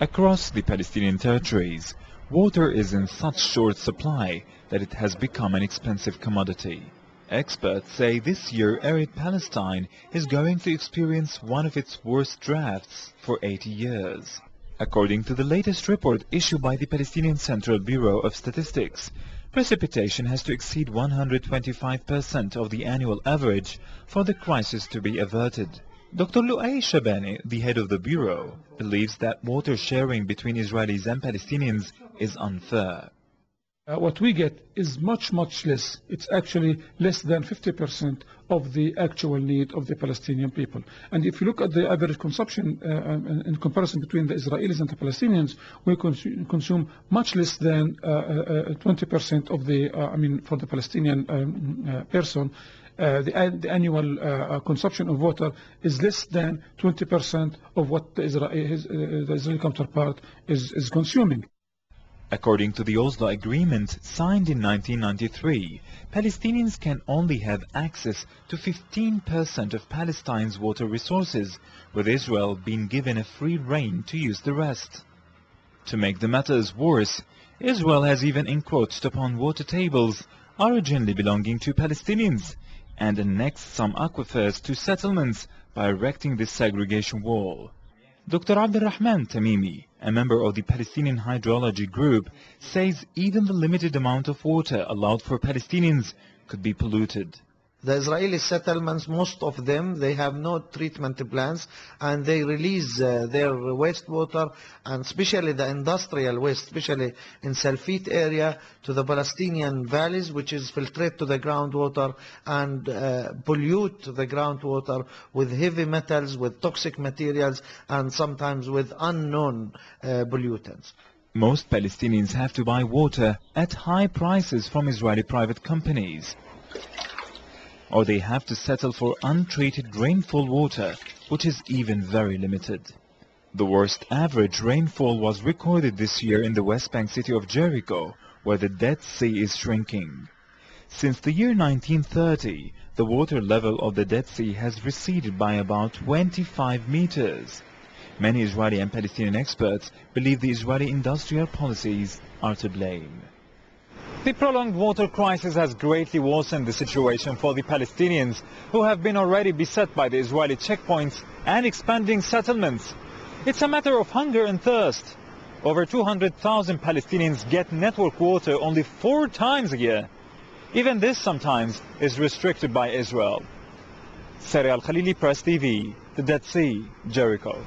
Across the Palestinian territories, water is in such short supply that it has become an expensive commodity. Experts say this year arid Palestine is going to experience one of its worst drafts for 80 years. According to the latest report issued by the Palestinian Central Bureau of Statistics, precipitation has to exceed 125% of the annual average for the crisis to be averted. Dr. Luay Shabaneh, the head of the Bureau, believes that water sharing between Israelis and Palestinians is unfair. Uh, what we get is much, much less. It's actually less than 50% of the actual need of the Palestinian people. And if you look at the average consumption uh, in, in, comparison between the Israelis and the Palestinians, we consume, consume much less than 20% uh, of the, I mean, for the Palestinian um, person. Uh, the, the, annual uh, consumption of water is less than 20% of what the, Israeli, his, uh, the Israeli counterpart is, is consuming. According to the Oslo Agreement signed in 1993, Palestinians can only have access to 15% of Palestine's water resources, with Israel being given a free rein to use the rest. To make the matters worse, Israel has even encroached upon water tables originally belonging to Palestinians and annexed some aquifers to settlements by erecting this segregation wall. Dr. Abdurrahman Tamimi, a member of the Palestinian Hydrology Group, says even the limited amount of water allowed for Palestinians could be polluted. The Israeli settlements, most of them, they have no treatment plants and they release uh, their wastewater and especially the industrial waste, especially in Salfit area to the Palestinian valleys which is filtrate to the groundwater and uh, pollute the groundwater with heavy metals, with toxic materials and sometimes with unknown uh, pollutants. Most Palestinians have to buy water at high prices from Israeli private companies or they have to settle for untreated rainfall water, which is even very limited. The worst average rainfall was recorded this year in the West Bank city of Jericho, where the Dead Sea is shrinking. Since the year 1930, the water level of the Dead Sea has receded by about 25 meters. Many Israeli and Palestinian experts believe the Israeli industrial policies are to blame. The prolonged water crisis has greatly worsened the situation for the Palestinians who have been already beset by the Israeli checkpoints and expanding settlements. It's a matter of hunger and thirst. Over 200,000 Palestinians get network water only four times a year. Even this sometimes is restricted by Israel. Sari Al-Khalili Press TV, The Dead Sea, Jericho.